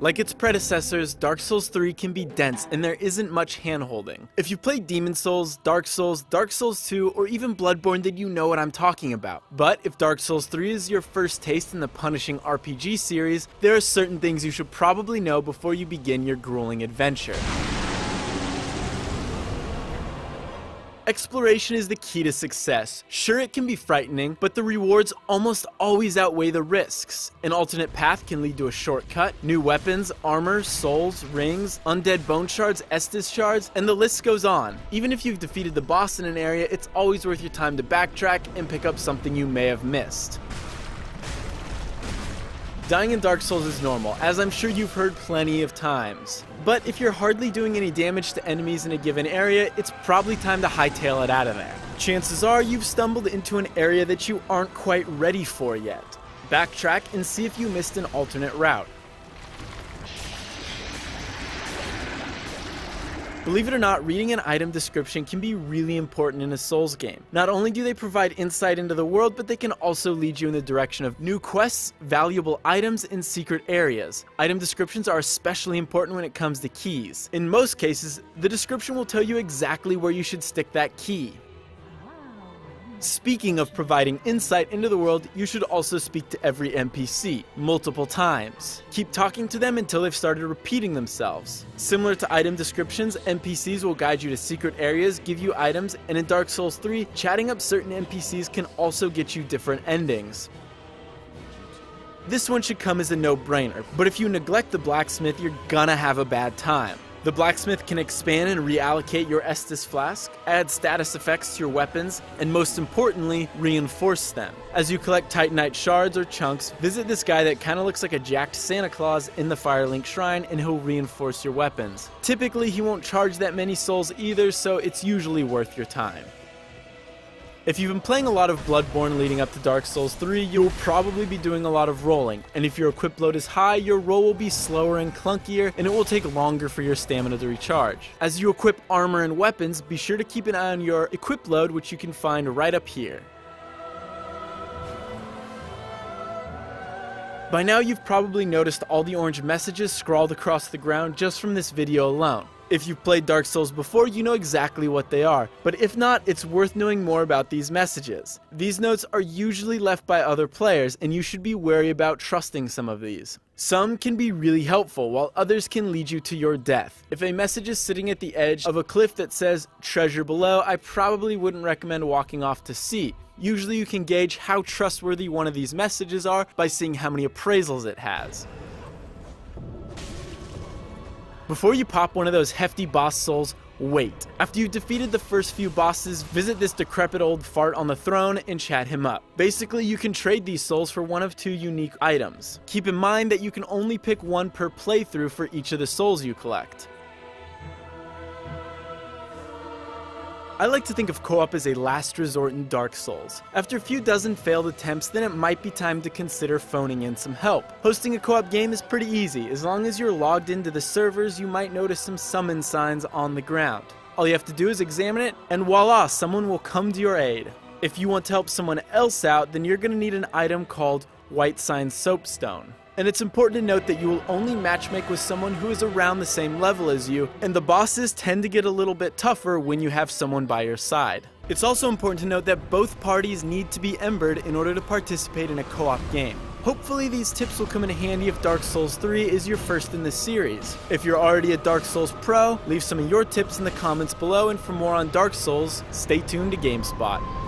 Like its predecessors, Dark Souls 3 can be dense and there isn't much handholding. If you played Demon Souls, Dark Souls, Dark Souls 2, or even Bloodborne then you know what I'm talking about. But if Dark Souls 3 is your first taste in the punishing RPG series, there are certain things you should probably know before you begin your grueling adventure. Exploration is the key to success. Sure, it can be frightening, but the rewards almost always outweigh the risks. An alternate path can lead to a shortcut, new weapons, armor, souls, rings, undead bone shards, Estus shards, and the list goes on. Even if you've defeated the boss in an area, it's always worth your time to backtrack and pick up something you may have missed. Dying in Dark Souls is normal, as I'm sure you've heard plenty of times. But if you're hardly doing any damage to enemies in a given area, it's probably time to hightail it out of there. Chances are you've stumbled into an area that you aren't quite ready for yet. Backtrack and see if you missed an alternate route. Believe it or not, reading an item description can be really important in a Souls game. Not only do they provide insight into the world, but they can also lead you in the direction of new quests, valuable items, and secret areas. Item descriptions are especially important when it comes to keys. In most cases, the description will tell you exactly where you should stick that key. Speaking of providing insight into the world, you should also speak to every NPC, multiple times. Keep talking to them until they've started repeating themselves. Similar to item descriptions, NPCs will guide you to secret areas, give you items, and in Dark Souls 3, chatting up certain NPCs can also get you different endings. This one should come as a no-brainer, but if you neglect the blacksmith, you're gonna have a bad time. The blacksmith can expand and reallocate your Estus flask, add status effects to your weapons, and most importantly, reinforce them. As you collect Titanite shards or chunks, visit this guy that kinda looks like a jacked Santa Claus in the Firelink Shrine and he'll reinforce your weapons. Typically, he won't charge that many souls either, so it's usually worth your time. If you've been playing a lot of Bloodborne leading up to Dark Souls 3, you'll probably be doing a lot of rolling, and if your equip load is high, your roll will be slower and clunkier, and it will take longer for your stamina to recharge. As you equip armor and weapons, be sure to keep an eye on your equip load, which you can find right up here. By now you've probably noticed all the orange messages scrawled across the ground just from this video alone. If you've played Dark Souls before, you know exactly what they are, but if not, it's worth knowing more about these messages. These notes are usually left by other players, and you should be wary about trusting some of these. Some can be really helpful, while others can lead you to your death. If a message is sitting at the edge of a cliff that says, treasure below, I probably wouldn't recommend walking off to sea. Usually you can gauge how trustworthy one of these messages are by seeing how many appraisals it has. Before you pop one of those hefty boss souls, wait. After you've defeated the first few bosses, visit this decrepit old fart on the throne and chat him up. Basically, you can trade these souls for one of two unique items. Keep in mind that you can only pick one per playthrough for each of the souls you collect. I like to think of co-op as a last resort in Dark Souls. After a few dozen failed attempts, then it might be time to consider phoning in some help. Hosting a co-op game is pretty easy. As long as you're logged into the servers, you might notice some summon signs on the ground. All you have to do is examine it, and voila, someone will come to your aid. If you want to help someone else out, then you're going to need an item called White Sign Soapstone. And it's important to note that you will only matchmake with someone who is around the same level as you, and the bosses tend to get a little bit tougher when you have someone by your side. It's also important to note that both parties need to be embered in order to participate in a co-op game. Hopefully these tips will come in handy if Dark Souls 3 is your first in the series. If you're already a Dark Souls pro, leave some of your tips in the comments below and for more on Dark Souls, stay tuned to GameSpot.